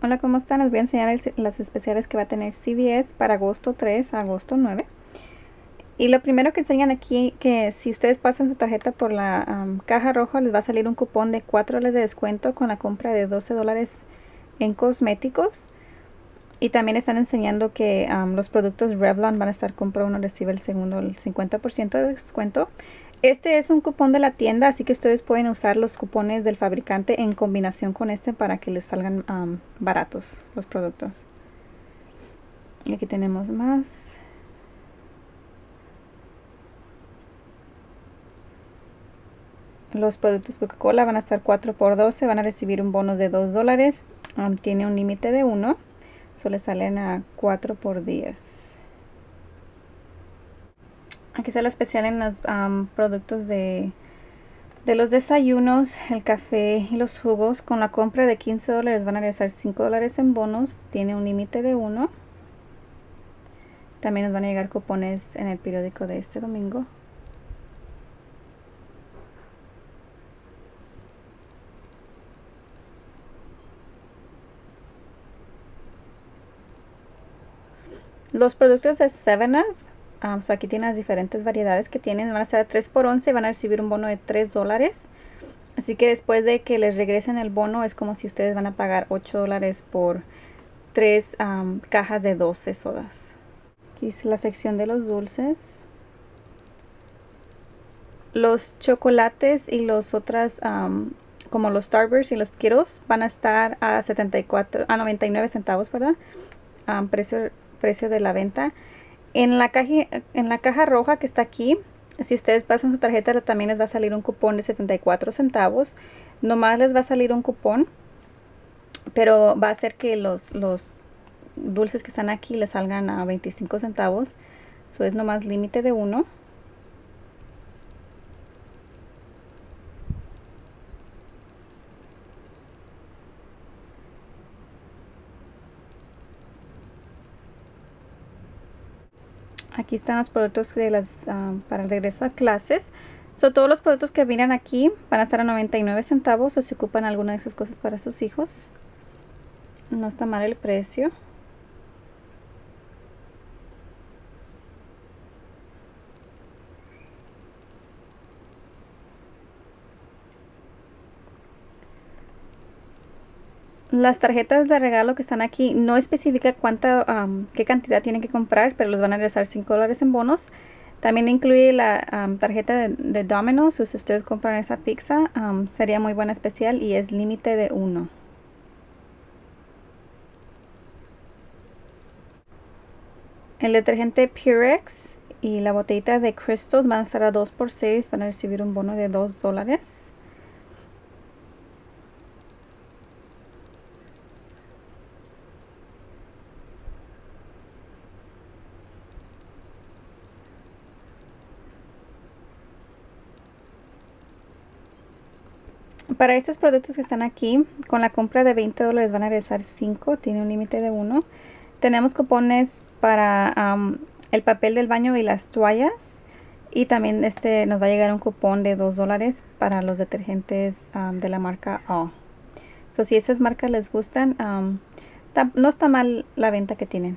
Hola, ¿cómo están? Les voy a enseñar las especiales que va a tener CVS para agosto 3 a agosto 9. Y lo primero que enseñan aquí, que si ustedes pasan su tarjeta por la caja roja, les va a salir un cupón de 4 dólares de descuento con la compra de 12 dólares en cosméticos. Y también están enseñando que los productos Revlon van a estar compra uno, recibe el segundo, el 50% de descuento. Este es un cupón de la tienda, así que ustedes pueden usar los cupones del fabricante en combinación con este para que les salgan baratos los productos. Y aquí tenemos más. Los productos Coca-Cola van a estar 4 por 12, van a recibir un bono de 2 dólares. Tiene un límite de 1, solo salen a 4 por 10. Aquí la especial en los productos de, de los desayunos, el café y los jugos. Con la compra de 15 dólares van a regresar 5 dólares en bonos. Tiene un límite de 1. También nos van a llegar cupones en el periódico de este domingo. Los productos de 7up, um, so aquí tienen las diferentes variedades que tienen, van a estar a 3 por 11 y van a recibir un bono de 3 dólares. Así que después de que les regresen el bono es como si ustedes van a pagar 8 dólares por 3 um, cajas de 12 sodas. Aquí es la sección de los dulces. Los chocolates y los otras um, como los Starburst y los Skittles van a estar a 74 a 99 centavos, ¿verdad? Precio precio de la venta. En la, caja, en la caja roja que está aquí, si ustedes pasan su tarjeta también les va a salir un cupón de 74 centavos. Nomás les va a salir un cupón, pero va a hacer que los, los dulces que están aquí les salgan a 25 centavos. Eso es nomás límite de uno. Aquí están los productos uh, para el regreso a clases. So, todos los productos que vienen aquí van a estar a 99 centavos o si ocupan alguna de esas cosas para sus hijos. No está mal el precio. Las tarjetas de regalo que están aquí no especifica cuánta, um, qué cantidad tienen que comprar, pero los van a regresar 5 dólares en bonos. También incluye la tarjeta de, de, Domino's, si ustedes compran esa pizza, sería muy buena especial y es límite de 1. El detergente Purex y la botellita de Crystals van a estar a 2 por 6, van a recibir un bono de 2 dólares. Para estos productos que están aquí, con la compra de 20 dólares van a regresar 5, tiene un límite de 1. Tenemos cupones para el papel del baño y las toallas. Y también este nos va a llegar un cupón de 2 dólares para los detergentes de la marca O. So, si esas marcas les gustan, no está mal la venta que tienen.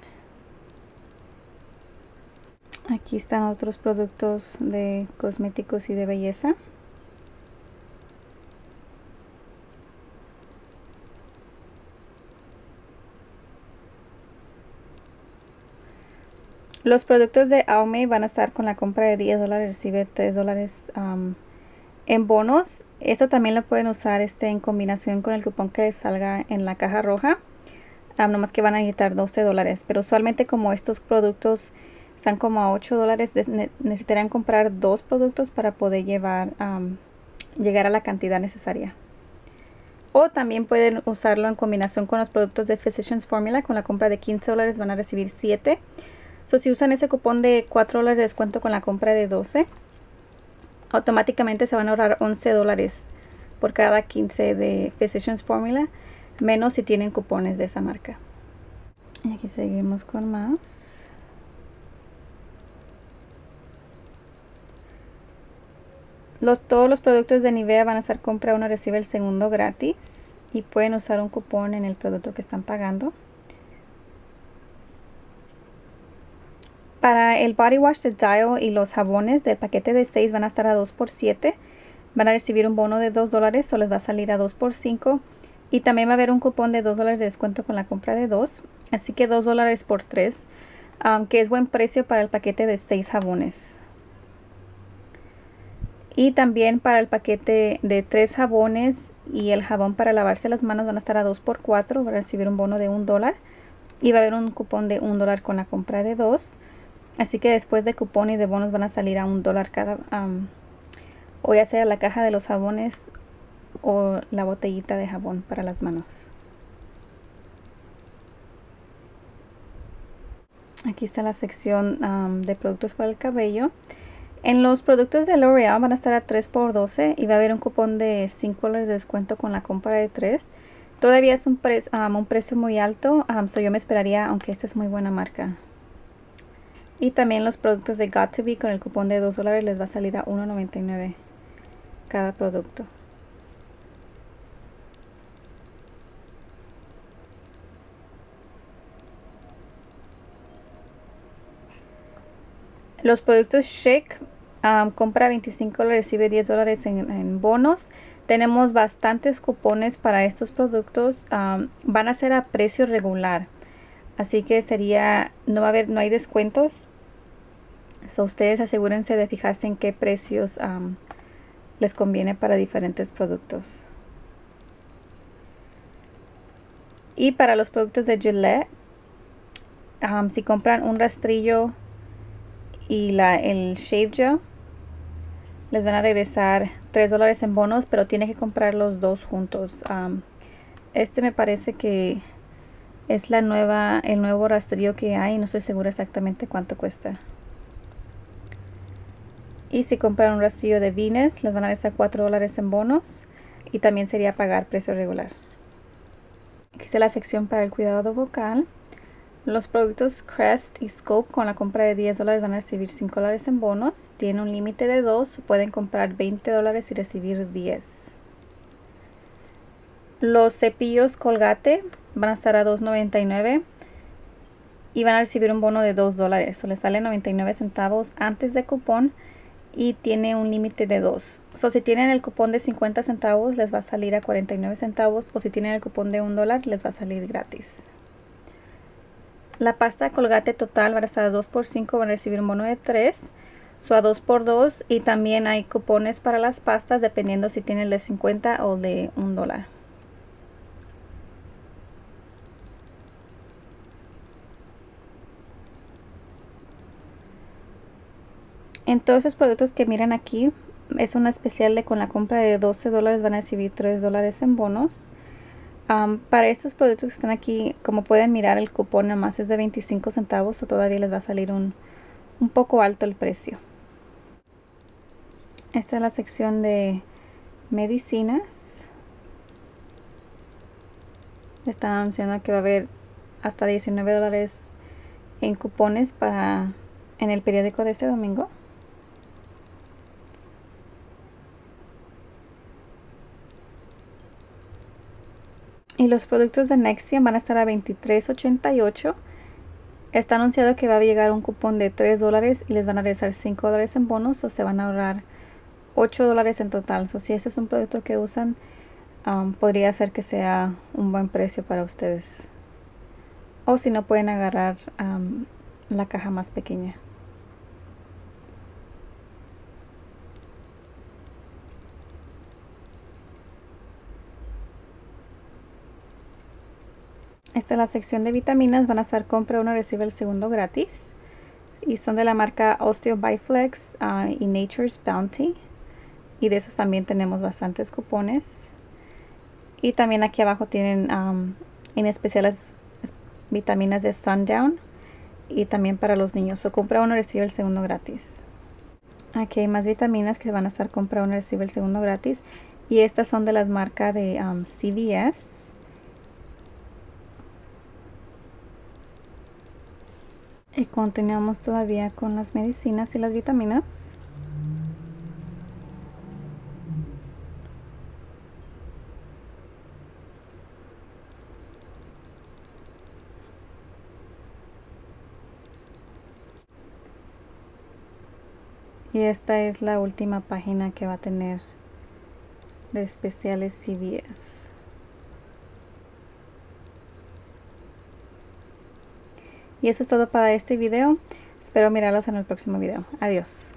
Aquí están otros productos de cosméticos y de belleza. Los productos de Aume van a estar con la compra de 10 dólares, recibe 3 dólares um, en bonos. Esto también lo pueden usar este, en combinación con el cupón que les salga en la caja roja. Um, nomás que van a necesitar 12 dólares. Pero usualmente como estos productos están como a 8 dólares, necesitarían comprar dos productos para poder llevar, um, llegar a la cantidad necesaria. O también pueden usarlo en combinación con los productos de Physicians Formula. Con la compra de 15 dólares van a recibir 7 So, si usan ese cupón de 4 dólares de descuento con la compra de 12, automáticamente se van a ahorrar 11 dólares por cada 15 de Physicians Formula, menos si tienen cupones de esa marca. Y aquí seguimos con más. Los, todos los productos de Nivea van a ser compra uno recibe el segundo gratis. y pueden usar un cupón en el producto que están pagando. Para el body wash de Dial y los jabones del paquete de 6 van a estar a 2 por 7. Van a recibir un bono de 2 dólares o les va a salir a 2 por 5. Y también va a haber un cupón de 2 dólares de descuento con la compra de 2. Así que 2 dólares por 3, que es buen precio para el paquete de 6 jabones. Y también para el paquete de 3 jabones y el jabón para lavarse las manos van a estar a 2 por 4. Van a recibir un bono de 1 dólar. Y va a haber un cupón de 1 dólar con la compra de 2. Así que después de cupón y de bonos van a salir a un dólar cada, o ya sea la caja de los jabones o la botellita de jabón para las manos. Aquí está la sección de productos para el cabello. En los productos de L'Oreal van a estar a 3 por 12 y va a haber un cupón de 5 dólares de descuento con la compra de 3. Todavía es un, precio muy alto, so yo me esperaría, aunque esta es muy buena marca. Y también los productos de Got2B con el cupón de 2 dólares les va a salir a 1.99 cada producto. Los productos Shake, um, compra 25 dólares, recibe 10 dólares en, bonos. Tenemos bastantes cupones para estos productos. Um, van a ser a precio regular. Así que sería, no va a haber, no hay descuentos So, ustedes asegúrense de fijarse en qué precios les conviene para diferentes productos. Y para los productos de Gillette, si compran un rastrillo y la, el Shave Gel, les van a regresar 3 dólares en bonos, pero tiene que comprar los dos juntos. este me parece que es la nueva, el nuevo rastrillo que hay, no estoy segura exactamente cuánto cuesta. Y si compran un rastrillo de Vines, les van a dar 4 dólares en bonos. Y también sería pagar precio regular. Aquí está la sección para el cuidado vocal. Los productos Crest y Scope con la compra de 10 dólares van a recibir 5 dólares en bonos. Tiene un límite de 2. Pueden comprar 20 dólares y recibir 10. Los cepillos Colgate van a estar a 2.99 y van a recibir un bono de 2 dólares. Les sale 99 centavos antes de cupón y tiene un límite de 2. So, si tienen el cupón de 50 centavos les va a salir a 49 centavos o si tienen el cupón de 1 dólar les va a salir gratis. La pasta colgate total va a estar a 2 por 5 van a recibir un bono de 3. So, a 2 por 2 y también hay cupones para las pastas dependiendo si tienen el de 50 o de 1 dólar. En todos esos productos que miran aquí, es una especial de con la compra de 12 dólares van a recibir 3 dólares en bonos. para estos productos que están aquí, como pueden mirar, el cupón nada más es de 25 centavos o todavía les va a salir un, un poco alto el precio. Esta es la sección de medicinas. Están anunciando que va a haber hasta 19 dólares en cupones para en el periódico de este domingo. Y los productos de Nexium van a estar a $23.88. Está anunciado que va a llegar un cupón de 3 dólares y les van a regresar 5 dólares en bonos o se van a ahorrar 8 dólares en total. So, si este es un producto que usan, um, podría ser que sea un buen precio para ustedes. O si no, pueden agarrar um, la caja más pequeña. Esta es la sección de vitaminas. Van a estar compra uno, recibe el segundo gratis. Y son de la marca Osteo Biflex ah, y Nature's Bounty. Y de esos también tenemos bastantes cupones. Y también aquí abajo tienen en especial las vitaminas de Sundown. Y también para los niños. O compra uno, recibe el segundo gratis. Aquí hay más vitaminas que van a estar compra uno, recibe el segundo gratis. Y estas son de las marcas de CVS. Y continuamos todavía con las medicinas y las vitaminas. Y esta es la última página que va a tener de especiales CVS. Y eso es todo para este video. Espero mirarlos en el próximo video. Adiós.